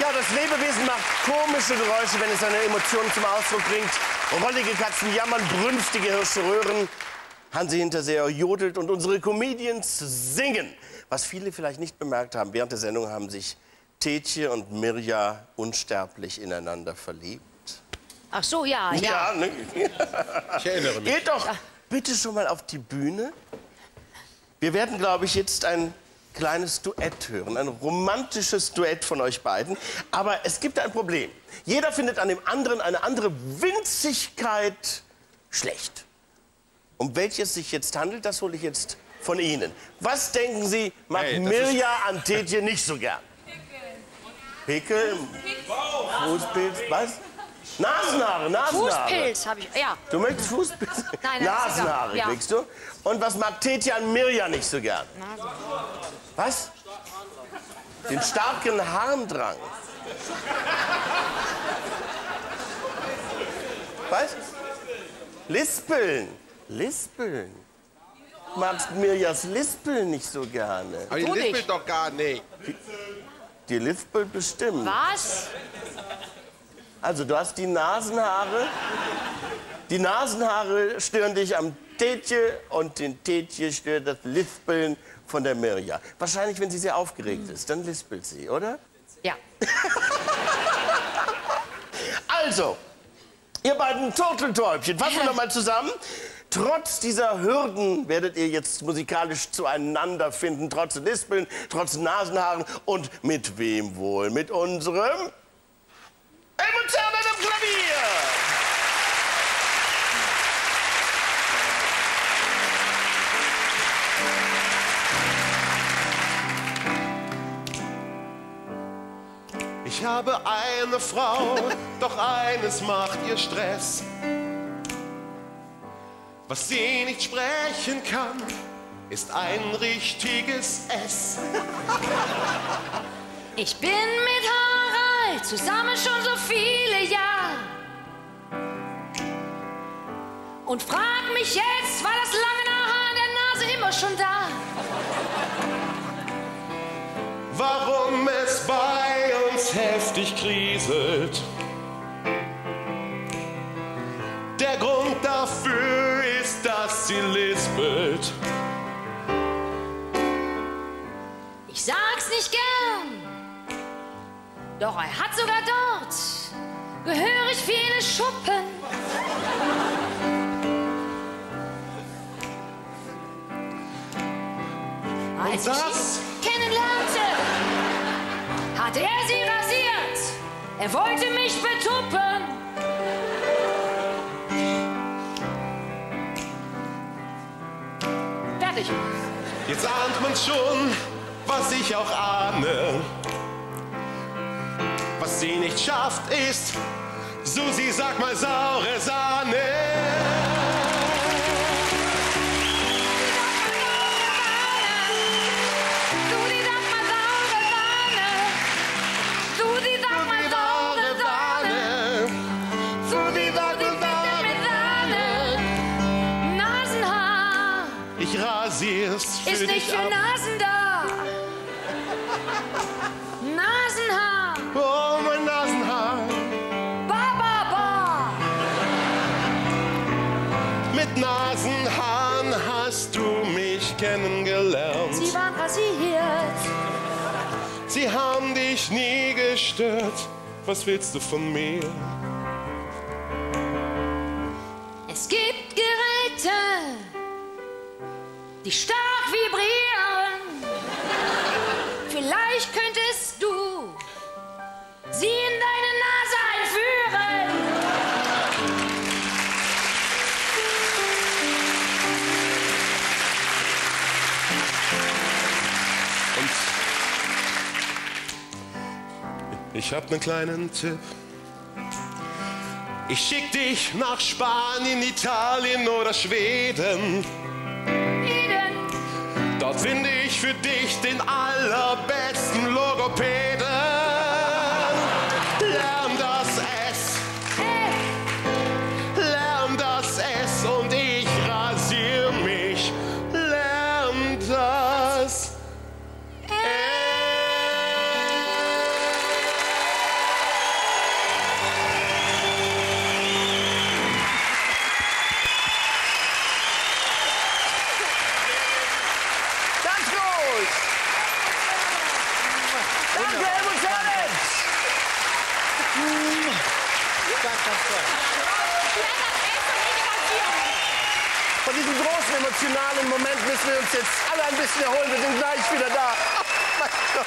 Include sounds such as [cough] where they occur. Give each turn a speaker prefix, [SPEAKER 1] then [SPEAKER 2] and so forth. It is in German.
[SPEAKER 1] Ja, das Lebewesen macht komische Geräusche, wenn es seine Emotionen zum Ausdruck bringt. Rollige Katzen jammern, brünftige Hirsche röhren. Hansi Hinterseher jodelt und unsere Comedians singen. Was viele vielleicht nicht bemerkt haben, während der Sendung haben sich Tetje und Mirja unsterblich ineinander verliebt.
[SPEAKER 2] Ach so, ja, ja.
[SPEAKER 1] Ja, ne?
[SPEAKER 3] Ich erinnere mich.
[SPEAKER 1] Geht doch bitte schon mal auf die Bühne. Wir werden, glaube ich, jetzt ein kleines Duett hören, ein romantisches Duett von euch beiden. Aber es gibt ein Problem. Jeder findet an dem anderen eine andere Winzigkeit schlecht. Um welches sich jetzt handelt, das hole ich jetzt von Ihnen. Was denken Sie, mag
[SPEAKER 3] Hey,
[SPEAKER 1] Mirja an Tetje nicht so gern? Pickel? Fußpilz? Was? Nasenhaare, Nasenhaare.
[SPEAKER 2] Fußpilz habe ich, ja.
[SPEAKER 1] Du möchtest Fußpilz?
[SPEAKER 2] Nein, nein,
[SPEAKER 1] Nasenhaare.
[SPEAKER 2] Ja.
[SPEAKER 1] kriegst du. Und was mag Tetje an Mirja nicht so gern? Was? Den starken Harndrang. Was? Lispeln. Lispeln. Magst Mirjas Lispeln nicht so gerne?
[SPEAKER 3] Aber die lispelt doch gar nicht.
[SPEAKER 1] Die lispelt bestimmt.
[SPEAKER 2] Was?
[SPEAKER 1] Also du hast die Nasenhaare. Die Nasenhaare stören dich am Tetje und den Tetje stört das Lispeln von der Mirja. Wahrscheinlich, wenn sie sehr aufgeregt ist, dann lispelt sie, oder?
[SPEAKER 2] Ja. [laughs]
[SPEAKER 1] Also, ihr beiden Turteltäubchen, fassen wir noch [laughs] mal zusammen. Trotz dieser Hürden werdet ihr jetzt musikalisch zueinander finden, trotz Lispeln, trotz Nasenhaaren und mit wem wohl? Mit unserem Emotionen am Klavier!
[SPEAKER 3] Ich habe eine Frau, [laughs] doch eines macht ihr Stress. Was sie nicht sprechen kann, ist ein richtiges S.
[SPEAKER 2] Ich bin mit Harald zusammen schon so viele Jahre. Und frag mich jetzt, war das lange Haar an der Nase immer schon da?
[SPEAKER 3] Warum es bei uns heftig kriselt. Der Grund
[SPEAKER 2] Doch er hat sogar dort gehörig viele Schuppen. Als ich ihn kennenlernte, hatte er sie rasiert. Er wollte mich betuppen. Fertig.
[SPEAKER 3] Jetzt ahnt man schon, was ich auch ahne. Was sie nicht schafft, ist, Susi, sag mal saure Sahne.
[SPEAKER 2] Du, die sag mal saure Sie
[SPEAKER 3] haben dich nie gestört. Was willst du von mir?
[SPEAKER 2] Es gibt Geräte, die stark vibrieren. Vielleicht könntest
[SPEAKER 3] ich hab nen kleinen Tipp. Ich schick dich nach Spanien, Italien oder Schweden.
[SPEAKER 2] Eden,
[SPEAKER 3] Dort finde ich für dich den allerbesten Logopäden. ganz. Danke, Helmut Schörens. Ganz, ganz
[SPEAKER 1] toll. Von diesem großen emotionalen Moment müssen wir uns jetzt alle ein bisschen erholen. Wir sind gleich wieder da. Oh mein Gott.